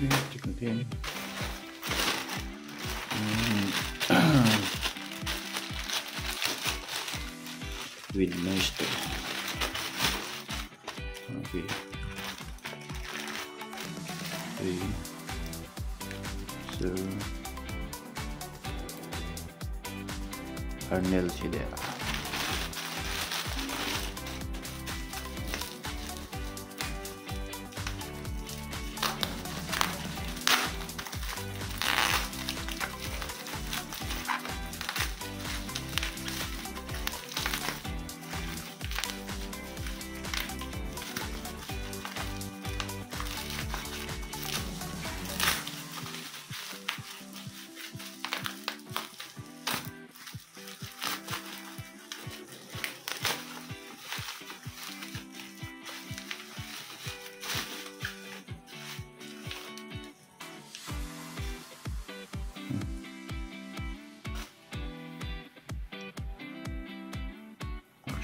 opening up with moisture. Okay. Three. So. Arnel Chidera.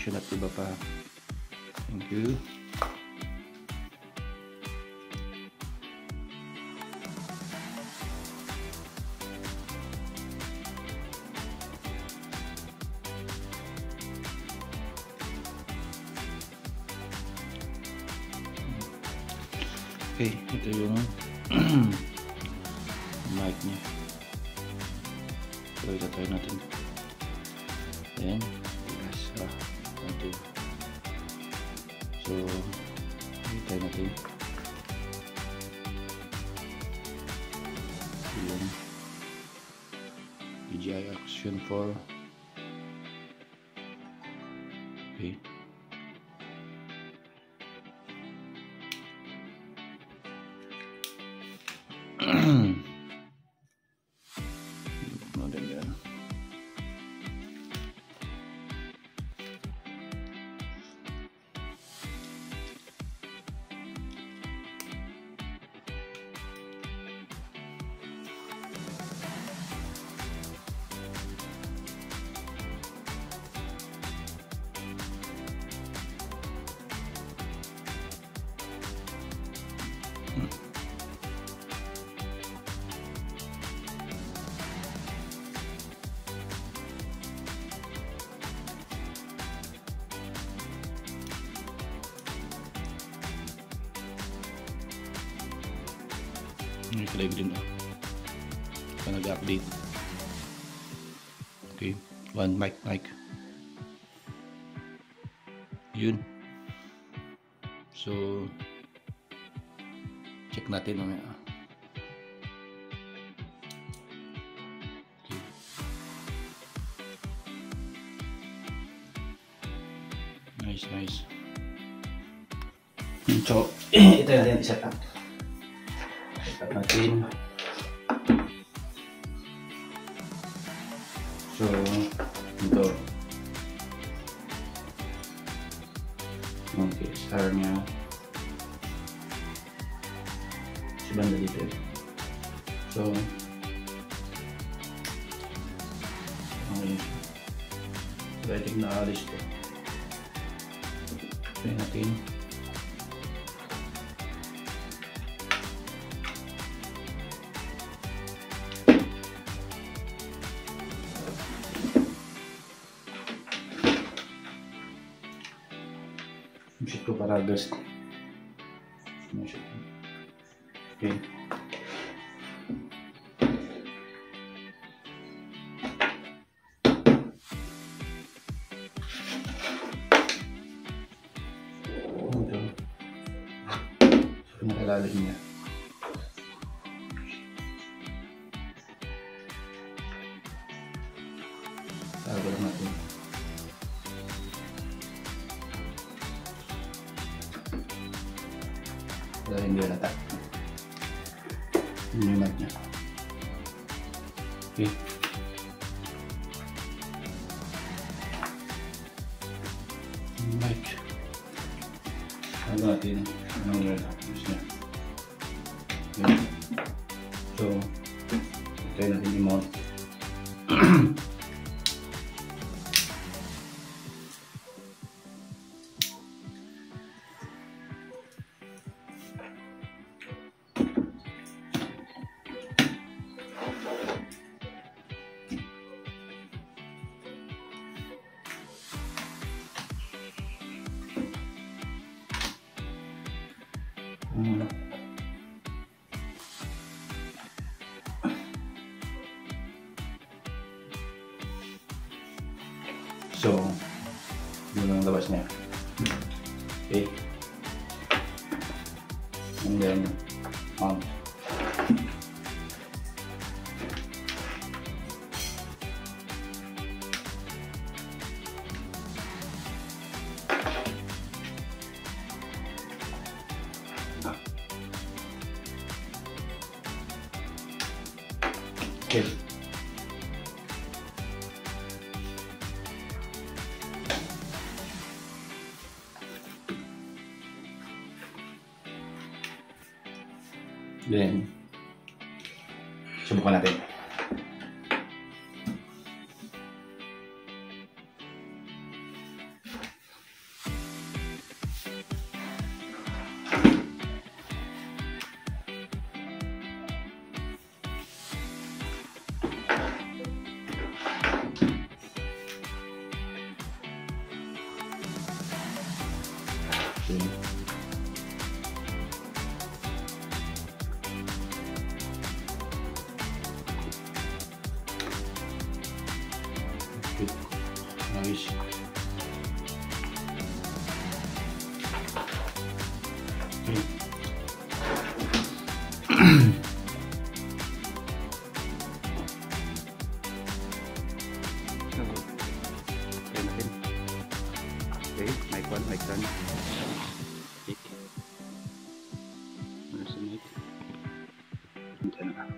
Action at iba pa. Thank you. Okay, ito yung mic niya. So, ito tayo natin. Ah, konti. So, ito natin. Yung DJI Action 4. Okay. Maganda. May live din ah. Pa nag-update. Okay. One mic mic. Yun. So, check natin mamaya. Nice, nice. So, ito natin isa up. Set natin. So, ito. Okay, star niya. třeba nelíbily. So, writing na listu. Ito yung natin. Muszę tu paragraf. Muszę tu. Oke. Okay. lalimnya. Taruh mati. Dan ya. dia letak. 見え？ないねえ？見えないっけあだっねあのぐらいねそうなに So, So, gimana tabasnya? Oke. Okay. Ini jalannya. On. Okay. Then, subukan natin. Try natin. Okay, mic 1, mic 1. Okay. Ano sa mic? Ito na.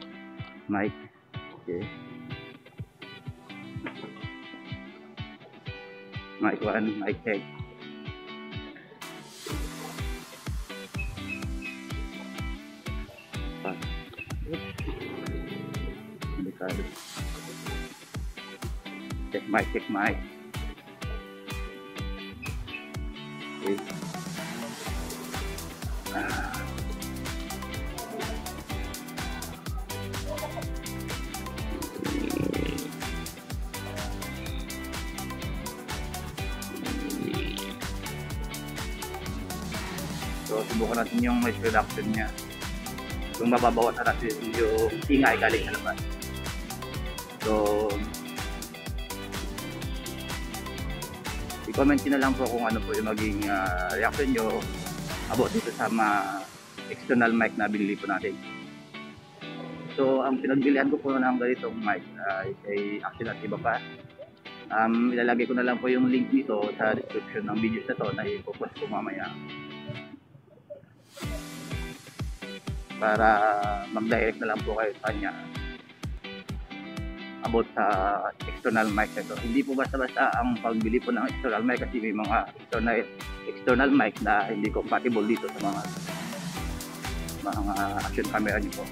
Mic. Mic 1, mic check. Ah. Check mic, check mic. Okay. So, subukan natin yung noise reduction niya. Yung mababawasan natin yung ingay galing sa labas. So, i-comment nyo na lang po kung ano po yung maging ah, reaction nyo about dito sa mga external mic na binili po natin. So, ang pinagbilihan ko po ng ganitong mic ay ay actually at iba pa. Um, ilalagay ko na lang po yung link nito sa description ng videos na to na ipopost ko mamaya. Para mag-direct na lang po kayo sa kanya about sa external mic na to. Hindi po basta-basta ang pagbili po ng external mic kasi may mga external external mic na hindi compatible dito sa mga mga action camera niyo po.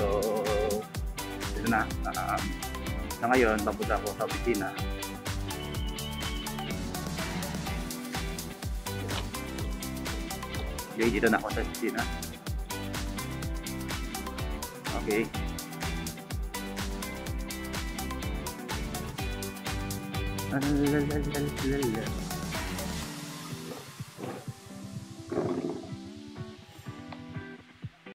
So, ito na. Um, sa ngayon, papunta ako sa opisina. Okay, dito na ako sa opisina. Okay.